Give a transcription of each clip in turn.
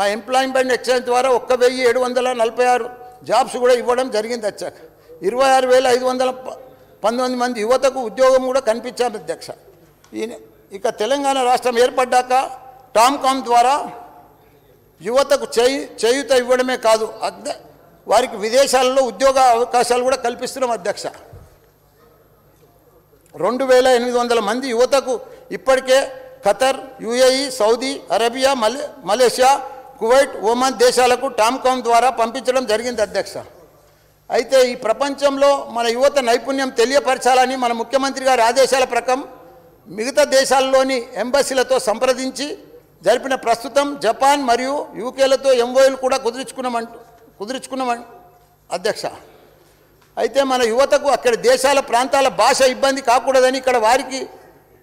మా employment exchange ద్వారా ఒక్క వెయ్యి ఏడు వందల నలభై ఆరు జాబ్స్ కూడా ఇవ్వడం జరిగింది అధ్యక్ష. ఇరవై ఆరు వేల ఐదు వందల ప- పంతొమ్మిది మంది యువతకు ఉద్యోగం కూడా కనిపించారు అధ్యక్ష. ఈయన ఇక తెలంగాణ రాష్ట్రం ఏర్పడ్డాక టామ్కామ్ ద్వారా యువతకు చేయి చేయుత ఇవ్వడమే కాదు అద్ద వారికి విదేశాలలో ఉద్యోగ అవకాశాలు కూడా కల్పిస్తున్నాం అధ్యక్ష. రెండు వేల ఎనిమిది వందల మంది యువతకు ఇప్పటికే ఖతర్ యుఏఈ సౌదీ అరేబియా మలే మలేషియా కువైట్ ఒమాన్ దేశాలకు టామ్కామ్ ద్వారా పంపించడం జరిగింది అధ్యక్ష. అయితే ఈ ప్రపంచంలో మన యువత నైపుణ్యం తెలియపరచాలని మన ముఖ్యమంత్రి గారి ఆదేశాల ప్రకారం మిగతా దేశాల్లోని ఎంబసీలతో సంప్రదించి జరిపిన ప్రస్తుతం జపాన్ మరియు యూకేలతో ఎంఓయూలు కూడా కుదుర్చుకున్నామంటూ కుదుర్చుకున్నామం అధ్యక్ష. అయితే మన యువతకు అక్కడ దేశాల ప్రాంతాల భాష ఇబ్బంది కాకూడదని ఇక్కడ వారికి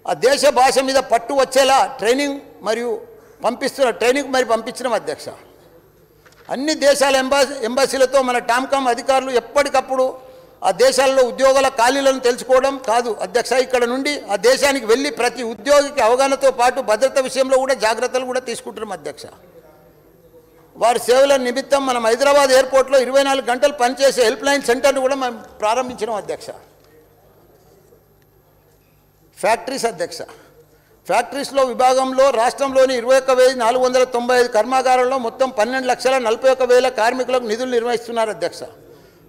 ఆ దేశ భాష మీద పట్టు వచ్చేలా ట్రైనింగ్ మరియు పంపిస్తున్న ట్రైనింగ్ మరి పంపించడం అధ్యక్ష. అన్ని దేశాల ఎంబాసీ ఎంబాసీలతో మన టామ్కామ్ అధికారులు ఎప్పటికప్పుడు ఆ దేశాల్లో ఉద్యోగాల ఖాళీలను తెలుసుకోవడం కాదు. అధ్యక్ష ఇక్కడ నుండి ఆ దేశానికి వెళ్ళి ప్రతి ఉద్యోగికి అవగాహనతో పాటు భద్రత విషయంలో కూడా జాగ్రత్తలు కూడా తీసుకుంటున్నాం అధ్యక్ష. వారి సేవల నిమిత్తం మనం హైదరాబాద్ ఎయిర్పోర్ట్లో ఇరవై నాలుగు గంటలు పనిచేసే హెల్ప్ లైన్ సెంటర్ను కూడా మనం ప్రారంభించినాం అధ్యక్ష. ఫ్యాక్టరీస్ అధ్యక్ష. ఫ్యాక్టరీస్లో విభాగంలో రాష్ట్రంలోని ఇరవై ఒక్క వెయ్యి నాలుగు వందల తొంభై ఐదు కర్మాగారాల్లో మొత్తం పన్నెండు లక్షల నలభై ఒక్క వేల కార్మికులకు నిధులు నిర్వహిస్తున్నారు అధ్యక్ష.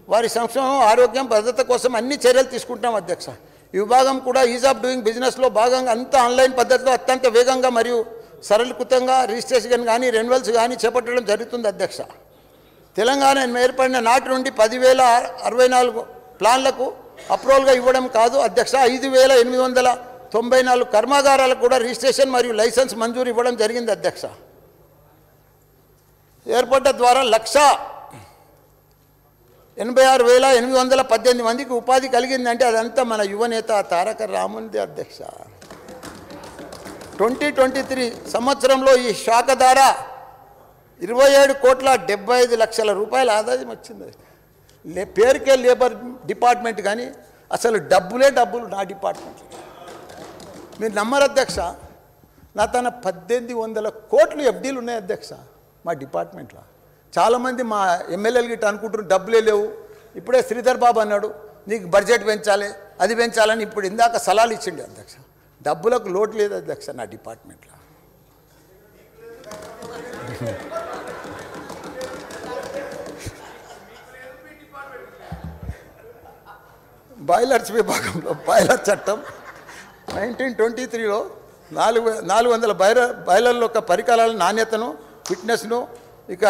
వారి సంక్షేమం ఆరోగ్యం భద్రత కోసం అన్ని చర్యలు తీసుకుంటున్నాం అధ్యక్ష. ఈ విభాగం కూడా ఈజ్ ఆఫ్ డూయింగ్ బిజినెస్లో భాగంగా అంతా ఆన్లైన్ పద్ధతిలో అత్యంత వేగంగా మరియు సరళీకృతంగా రిజిస్ట్రేషన్ కానీ రెన్యువల్స్ కానీ చేపట్టడం జరుగుతుంది అధ్యక్ష. తెలంగాణ ఏర్పడిన నాటి నుండి పదివేల అరవై నాలుగు ప్లాన్లకు అప్రూవల్గా ఇవ్వడం కాదు అధ్యక్ష. ఐదు వేల ఎనిమిది వందల తొంభై నాలుగు కర్మాగారాలకు కూడా రిజిస్ట్రేషన్ మరియు లైసెన్స్ మంజూరు ఇవ్వడం జరిగింది అధ్యక్ష. ఏర్పడ్డ ద్వారా లక్ష ఎనభై ఆరు వేల ఎనిమిది వందల పద్దెనిమిది మందికి ఉపాధి కలిగిందంటే అదంతా మన యువనేత తారక రామునిది అధ్యక్ష. ట్వంటీ ట్వంటీ త్రీ సంవత్సరంలో ఈ శాఖ ద్వారా ఇరవై ఏడు కోట్ల డెబ్బై ఐదు లక్షల రూపాయల ఆదాయం వచ్చింది. లే పేరుకే లేబర్ డిపార్ట్మెంట్ కానీ అసలు డబ్బులే డబ్బులు నా డిపార్ట్మెంట్ మీరు నమ్మరు అధ్యక్ష. నా తన పద్దెనిమిది వందల కోట్లు ఎఫ్డీలు ఉన్నాయి అధ్యక్ష మా డిపార్ట్మెంట్లో. చాలామంది మా ఎమ్మెల్యేలు గిట్ట అనుకుంటున్నారు డబ్బులే లేవు. ఇప్పుడే శ్రీధర్ బాబు అన్నాడు నీకు బడ్జెట్ పెంచాలి అది పెంచాలని ఇప్పుడు ఇందాక సలహాలు ఇచ్చిండి అధ్యక్ష. డబ్బులకు లోటు లేదు అధ్యక్ష నా డిపార్ట్మెంట్లో. బాయిలర్స్ విభాగంలో బాయిలర్ చట్టం. నైన్టీన్ ట్వంటీ త్రీలో నాలుగు నాలుగు వందల బైలర్ బయలర్ల యొక్క పరికరాల నాణ్యతను ఫిట్నెస్ను ఇక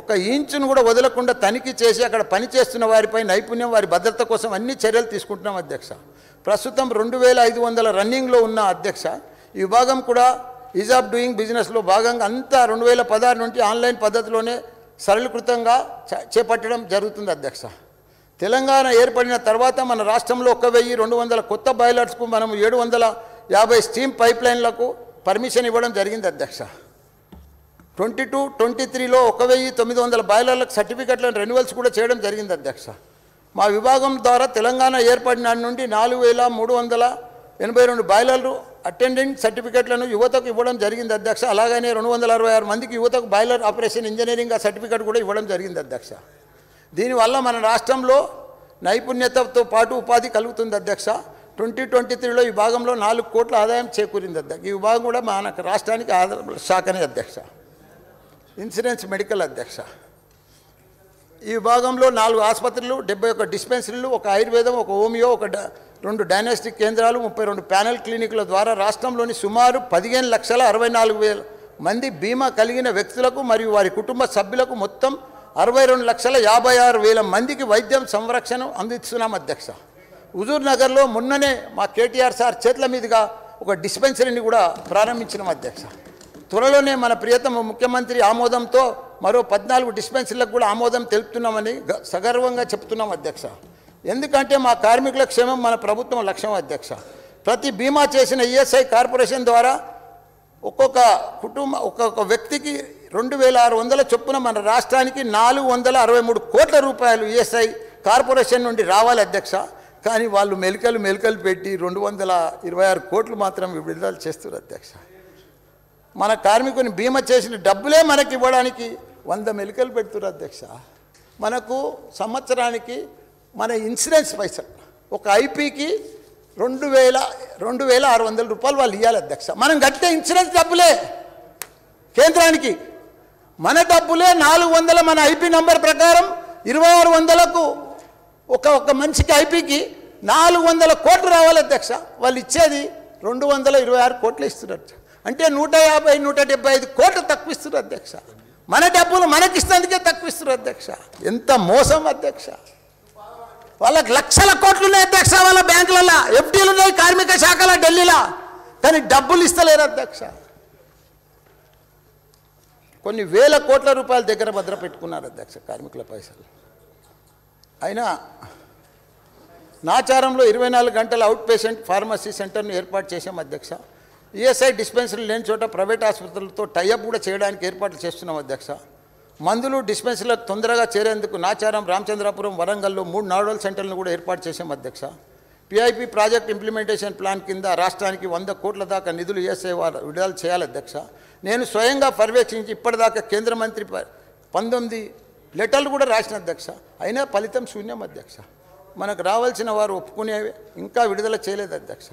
ఒక ఇంచును కూడా వదలకుండా తనిఖీ చేసి అక్కడ పనిచేస్తున్న వారిపై నైపుణ్యం వారి భద్రత కోసం అన్ని చర్యలు తీసుకుంటున్నాం అధ్యక్ష. ప్రస్తుతం రెండు వేల ఐదు వందల రన్నింగ్లో ఉన్న అధ్యక్ష. ఈ విభాగం కూడా ఈజ్ ఆఫ్ డూయింగ్ బిజినెస్లో భాగంగా అంతా రెండు వేల పదహారు నుండి ఆన్లైన్ పద్ధతిలోనే సరళీకృతంగా చేపట్టడం జరుగుతుంది అధ్యక్ష. తెలంగాణ ఏర్పడిన తర్వాత మన రాష్ట్రంలో ఒక వెయ్యి రెండు వందల కొత్త బాయిలర్స్కు మనం ఏడు వందల యాభై స్టీమ్ పైప్లైన్లకు పర్మిషన్ ఇవ్వడం జరిగింది అధ్యక్ష. ట్వంటీ టూ ట్వంటీ త్రీలో ఒక వెయ్యి తొమ్మిది వందల బాయిలర్లకు సర్టిఫికెట్లను రెన్యువల్స్ కూడా చేయడం జరిగింది అధ్యక్ష. మా విభాగం ద్వారా తెలంగాణ ఏర్పడిన నుండి నాలుగు వేల మూడు వందల ఎనభై రెండు బాయిలర్లు అటెండెంట్ సర్టిఫికెట్లను యువతకు ఇవ్వడం జరిగింది అధ్యక్ష. అలాగనే రెండు వందల అరవై ఆరు మందికి యువతకు బాయిలర్ ఆపరేషన్ ఇంజనీరింగ్ సర్టిఫికెట్ కూడా ఇవ్వడం జరిగింది అధ్యక్ష. దీనివల్ల మన రాష్ట్రంలో నైపుణ్యతతో పాటు ఉపాధి కలుగుతుంది అధ్యక్ష. ట్వంటీ ట్వంటీ త్రీలో ఈ భాగంలో నాలుగు కోట్ల ఆదాయం చేకూరింది అధ్యక్ష. ఈ విభాగం కూడా మన రాష్ట్రానికి ఆదాయ శాఖనే అధ్యక్ష. ఇన్సూరెన్స్ మెడికల్ అధ్యక్ష. ఈ విభాగంలో నాలుగు ఆసుపత్రులు డెబ్బై ఒక డిస్పెన్సరీలు ఒక ఆయుర్వేదం ఒక హోమియో ఒక డ- రెండు డయాగ్నోస్టిక్ కేంద్రాలు ముప్పై రెండు ప్యానెల్ క్లినిక్ల ద్వారా రాష్ట్రంలోని సుమారు పదిహేను లక్షల అరవై నాలుగు వేల మంది బీమా కలిగిన వ్యక్తులకు మరియు వారి కుటుంబ సభ్యులకు మొత్తం అరవై రెండు లక్షల యాభై ఆరు వేల మందికి వైద్యం సంరక్షణ అందిస్తున్నాం అధ్యక్ష. హుజూర్ నగర్లో మొన్ననే మా కేటీఆర్ సార్ చేతుల మీదుగా ఒక డిస్పెన్సరీని కూడా ప్రారంభించినాం అధ్యక్ష. త్వరలోనే మన ప్రియతమ ముఖ్యమంత్రి ఆమోదంతో మరో పద్నాలుగు డిస్పెన్సరీలకు కూడా ఆమోదం తెలుపుతున్నామని గ- సగర్వంగా చెప్తున్నాం అధ్యక్ష. ఎందుకంటే మా కార్మికుల క్షేమం మన ప్రభుత్వం లక్ష్యం అధ్యక్ష. ప్రతి బీమా చేసిన ఈఎస్ఐ కార్పొరేషన్ ద్వారా ఒక్కొక్క కుటుంబ ఒక్కొక్క వ్యక్తికి రెండు వేల ఆరు వందల చొప్పున మన రాష్ట్రానికి నాలుగు వందల అరవై మూడు కోట్ల రూపాయలు ఈఎస్ఐ కార్పొరేషన్ నుండి రావాలి అధ్యక్ష. కానీ వాళ్ళు మెలికలు మెలికలు పెట్టి రెండు వందల ఇరవై ఆరు కోట్లు మాత్రం విడుదల చేస్తారు అధ్యక్ష. మన కార్మికుని బీమా చేసిన డబ్బులే మనకి ఇవ్వడానికి వంద మెలికలు పెడుతున్నారు అధ్యక్ష. మనకు సంవత్సరానికి మన ఇన్సూరెన్స్ పైసలు ఒక ఐపీకి రెండు వేల రెండు వేల ఆరు వందల రూపాయలు వాళ్ళు ఇవ్వాలి అధ్యక్ష. మనం కట్టే ఇన్సూరెన్స్ డబ్బులే కేంద్రానికి. మన డబ్బులే నాలుగు వందల మన ఐపీ నంబర్ ప్రకారం ఇరవై ఆరు వందలకు ఒక ఒక మనిషికి ఐపీకి నాలుగు వందల కోట్లు రావాలి అధ్యక్ష. వాళ్ళు ఇచ్చేది రెండు వందల ఇరవై ఆరు కోట్లు ఇస్తున్నారు. అంటే నూట యాభై నూట డెబ్బై ఐదు కోట్లు తక్కువ ఇస్తున్నారు అధ్యక్ష. మన డబ్బులు మనకిస్తున్నందుకే తక్కువ ఇస్తున్నారు అధ్యక్ష. ఎంత మోసం అధ్యక్ష. వాళ్ళకి లక్షల కోట్లు ఉన్నాయి అధ్యక్ష వాళ్ళ బ్యాంకులలో ఎఫ్డీలు ఉన్నాయి కార్మిక శాఖలో ఢిల్లీలో. కానీ డబ్బులు ఇస్తలేరు అధ్యక్ష. కొన్ని వేల కోట్ల రూపాయల దగ్గర భద్ర పెట్టుకున్నారు అధ్యక్ష కార్మికుల పైసలు. అయినా నాచారంలో ఇరవై నాలుగు గంటల అవుట్ పేషెంట్ ఫార్మసీ సెంటర్ను ఏర్పాటు చేశాం అధ్యక్ష. ఈఎస్ఐ డిస్పెన్సరీ లేని చోట ప్రైవేట్ ఆసుపత్రులతో టైఅప్ కూడా చేయడానికి ఏర్పాట్లు చేస్తున్నాం అధ్యక్ష. మందులు డిస్పెన్సరీలకు తొందరగా చేరేందుకు నాచారం రామచంద్రాపురం వరంగల్లో మూడు నోడల్ సెంటర్లను కూడా ఏర్పాటు చేశాం అధ్యక్ష. పిఐపి ప్రాజెక్ట్ ఇంప్లిమెంటేషన్ ప్లాన్ కింద రాష్ట్రానికి వంద కోట్ల దాకా నిధులు వేసేవారు విడుదల చేయాలి అధ్యక్ష. నేను స్వయంగా పర్యవేక్షించి ఇప్పటిదాకా కేంద్ర మంత్రి పంతొమ్మిది లెటర్లు కూడా రాసిన అధ్యక్ష. అయినా ఫలితం శూన్యం అధ్యక్ష. మనకు రావాల్సిన వారు ఒప్పుకునేవి ఇంకా విడుదల చేయలేదు అధ్యక్ష.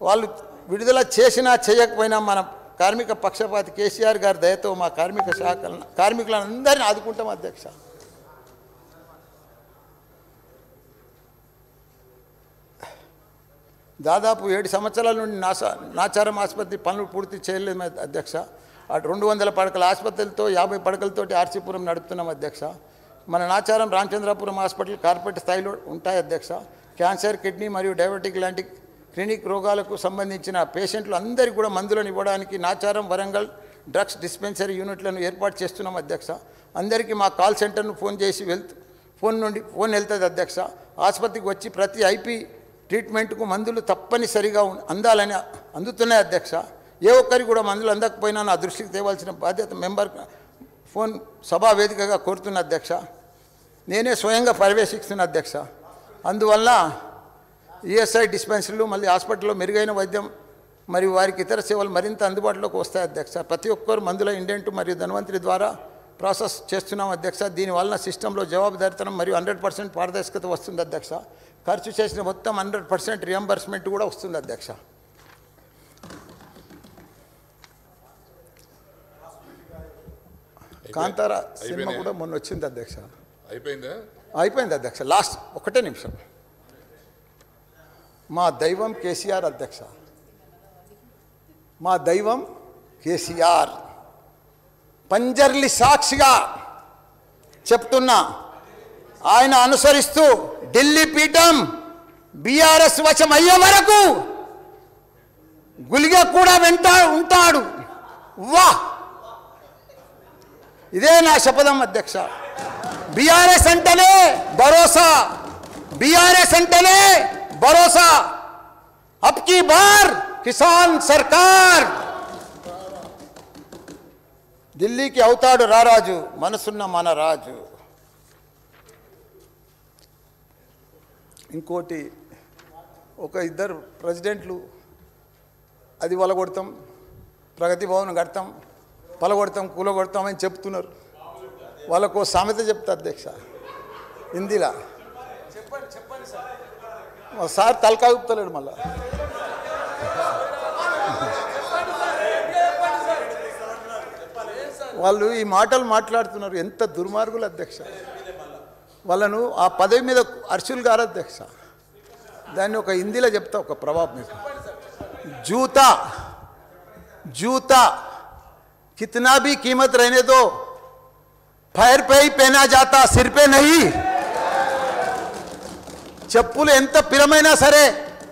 వాళ్ళు విడుదల చేసినా చేయకపోయినా మన కార్మిక పక్షపాతి కేసీఆర్ గారి దయతో మా కార్మిక శాఖలను కార్మికులందరినీ ఆదుకుంటాం అధ్యక్ష. దాదాపు ఏడు సంవత్సరాల నుండి నాసా నాచారం ఆసుపత్రి పనులు పూర్తి చేయలేదు అధ్యక్ష. అటు రెండు వందల పడకల ఆసుపత్రులతో యాభై పడకలతోటి ఆర్సీపురం నడుపుతున్నాం అధ్యక్ష. మన నాచారం రామచంద్రాపురం హాస్పిటల్ కార్పొరేట్ స్థాయిలో ఉంటాయి అధ్యక్ష. క్యాన్సర్ కిడ్నీ మరియు డయాబెటిక్ లాంటి క్లినిక్ రోగాలకు సంబంధించిన పేషెంట్లు అందరికీ కూడా మందులను ఇవ్వడానికి నాచారం వరంగల్ డ్రగ్స్ డిస్పెన్సరీ యూనిట్లను ఏర్పాటు చేస్తున్నాం అధ్యక్ష. అందరికీ మా కాల్ సెంటర్ను ఫోన్ చేసి వెళ్తూ ఫోన్ నుండి ఫోన్ వెళ్తుంది అధ్యక్ష. ఆసుపత్రికి వచ్చి ప్రతి ఐపీ ట్రీట్మెంట్కు మందులు తప్పనిసరిగా అందాలని అందుతున్నాయి అధ్యక్ష. ఏ ఒక్కరికి కూడా మందులు అందకపోయినా నా దృష్టికి తేవాల్సిన బాధ్యత మెంబర్ ఫోన్ సభా వేదికగా కోరుతున్న అధ్యక్ష. నేనే స్వయంగా పర్యవేక్షిస్తున్న అధ్యక్ష. అందువల్ల ఈఎస్ఐ డిస్పెన్సరీలు మళ్ళీ హాస్పిటల్లో మెరుగైన వైద్యం మరియు వారికి ఇతర సేవలు మరింత అందుబాటులోకి వస్తాయి అధ్యక్ష. ప్రతి ఒక్కరు మందుల ఇండెంట్ మరియు ధన్వంతరి ద్వారా ప్రాసెస్ చేస్తున్నాం అధ్యక్ష. దీనివల్ల సిస్టంలో జవాబుదారితనం మరియు హండ్రెడ్ పర్సెంట్ పారదర్శకత వస్తుంది అధ్యక్ష. ఖర్చు చేసిన మొత్తం హండ్రెడ్ పర్సెంట్ రియంబర్స్మెంట్ కూడా వస్తుంది అధ్యక్ష. కాంతార సినిమా? కూడా మొన్న వచ్చింది అధ్యక్ష. అయిపోయిందా? అయిపోయింది అధ్యక్ష. లాస్ట్ ఒకటే నిమిషం. మా దైవం కేసీఆర్ అధ్యక్ష. మా దైవం కేసీఆర్. పంజర్లి సాక్షిగా చెప్తున్నా. ఆయన అనుసరిస్తూ ఢిల్లీ పీఠం బీఆర్ఎస్ వశం అయ్యే వరకు గులిగా కూడా వెంట ఉంటాడు. వా! ఇదే నా శపథం అధ్యక్ష. బీఆర్ఎస్ అంటేనే భరోసా. బీఆర్ఎస్ అంటేనే భరోసా. అప్కీ బార్ కిసాన్ సర్కార్. ఢిల్లీకి అవుతాడు రారాజు మనసున్న మన రాజు. ఇంకోటి ఒక ఇద్దరు ప్రెసిడెంట్లు అది వలగొడతాం ప్రగతి భవన్ కడతాం పలగొడతాం కూలగొడతాం అని చెప్తున్నారు. వాళ్ళకు సామెత చెప్తా అధ్యక్ష హిందీలా. మా సార్ తలకా ఊపుతలేడు మళ్ళా. వాళ్ళు ఈ మాటలు మాట్లాడుతున్నారు ఎంత దుర్మార్గులు అధ్యక్ష వాళ్ళను ఆ పదవి మీద అర్షులు గారు అధ్యక్ష దాన్ని ఒక హిందీలో చెప్తా ఒక ప్రభావం మీకు జూతా जूता कितना भी कीमत रहने दो पैर पे ही पहना जाता सिर पे नहीं చెప్పులు ఎంత పిరమైనా సరే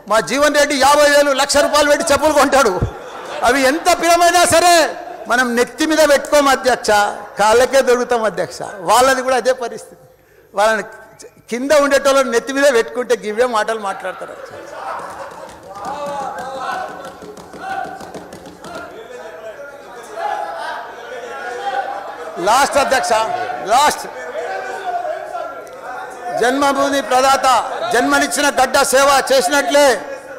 మా జీవన్ రెడ్డి యాభై వేలు లక్ష రూపాయలు పెట్టి చెప్పులు కొంటాడు అవి ఎంత పిరమైనా సరే మనం నెత్తి మీద పెట్టుకోము అధ్యక్ష కాళ్ళకే దొరుకుతాం అధ్యక్ష. వాళ్ళది కూడా అదే పరిస్థితి. వాళ్ళని కింద ఉండేటోళ్ళని నెత్తి మీద పెట్టుకుంటే గివ్వే మాటలు మాట్లాడతారు లాస్ట్ అధ్యక్ష లాస్ట్. జన్మభూమి ప్రదాత జన్మనిచ్చిన గడ్డ సేవ చేసినట్లే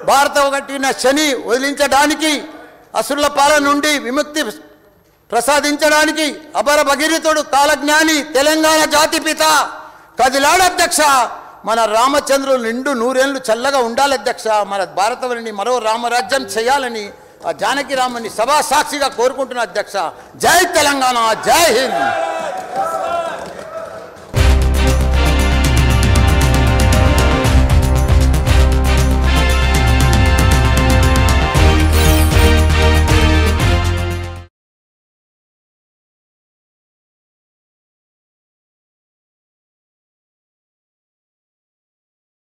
భారత ఒకటిన శని వదిలించడానికి అసురుల పాలన నుండి విముక్తి ప్రసాదించడానికి అపర భగీరథుడు కాలజ్ఞాని తెలంగాణ జాతిపిత కదిలాడు అధ్యక్ష. మన రామచంద్రులు నిండు నూరేళ్ళు చల్లగా ఉండాలి అధ్యక్ష. మన భారతవరిని మరో రామరాజ్యం చేయాలని ఆ జానకిరామని సభా సాక్షిగా కోరుకుంటున్న అధ్యక్ష. జై తెలంగాణ జై హింద్.